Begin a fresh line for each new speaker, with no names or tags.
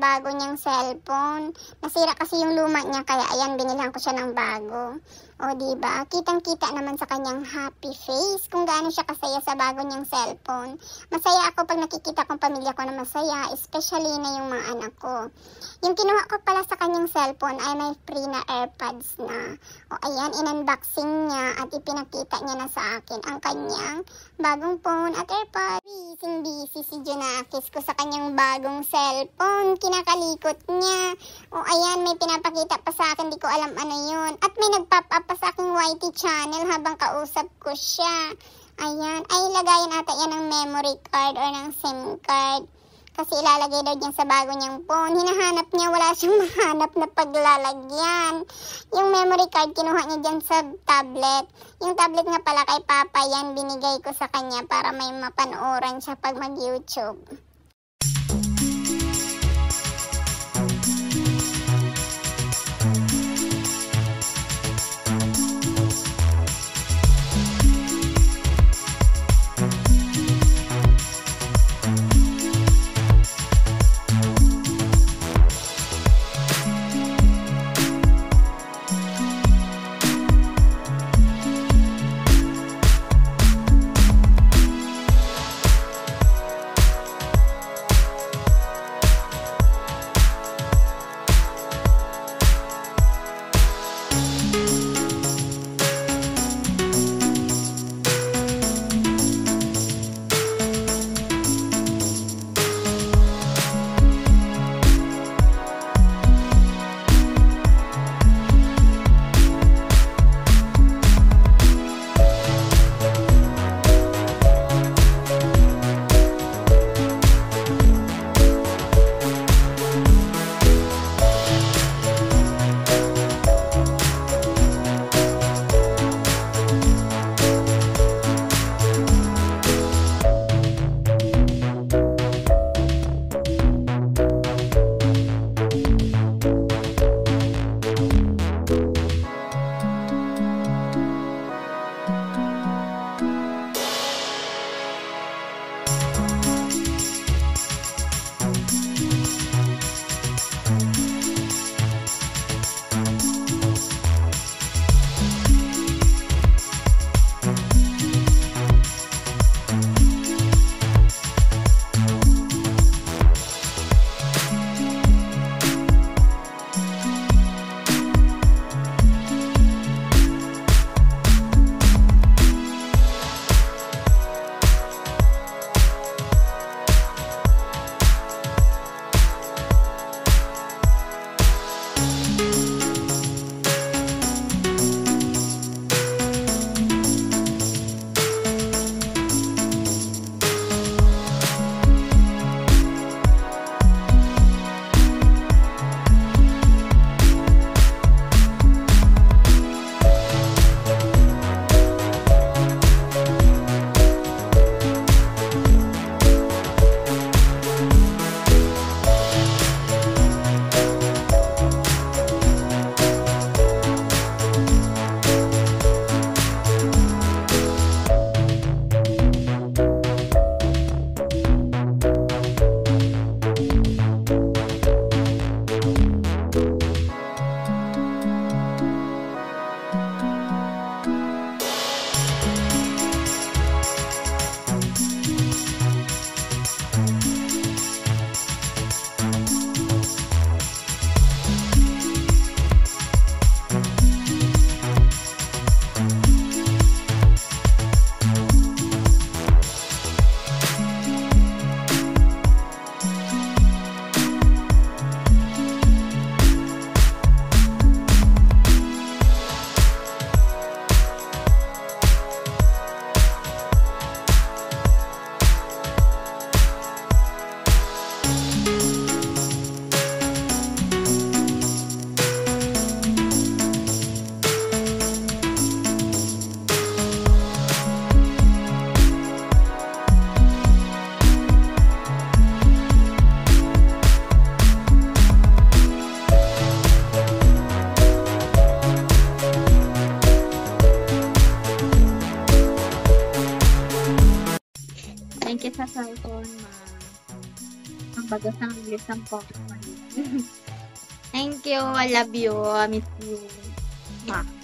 bago niyang cellphone. Nasira kasi yung luma niya kaya ayan binilhan ko siya ng bago. O di ba? Kitang-kita naman sa kanyang happy face kung gaano siya kasaya sa bago niyang cellphone. Masaya ako pag nakikita kong pamilya ko na masaya, especially na yung mga anak ko. Yung kinuha ko pala sa kanyang cellphone ay may free na AirPods na. O ayan, in-unboxing niya at ipinakita niya na sa akin ang kanyang bagong phone at AirPods. Busy-busy si Junakis ko sa kanyang bagong cellphone. Kinakalikot niya. O ayan, may pinapakita pa sa akin, di ko alam ano yun. At may nag-pop up pa sa aking YT channel habang kausap ko siya. Ayan, ay lagayan ata yan ng memory card or ng SIM card. Kasi ilalagay daw niya sa bago niyang phone. Hinahanap niya, wala siyang mahanap na paglalagyan. Yung memory card, kinuha niya dyan sa tablet. Yung tablet nga pala kay Papa yan, binigay ko sa kanya para may mapanooran siya pag mag-YouTube.
You sa cellphone, ma. Ang bago sa English ang Pokemon. Thank you. I love you. I miss you. Mwah.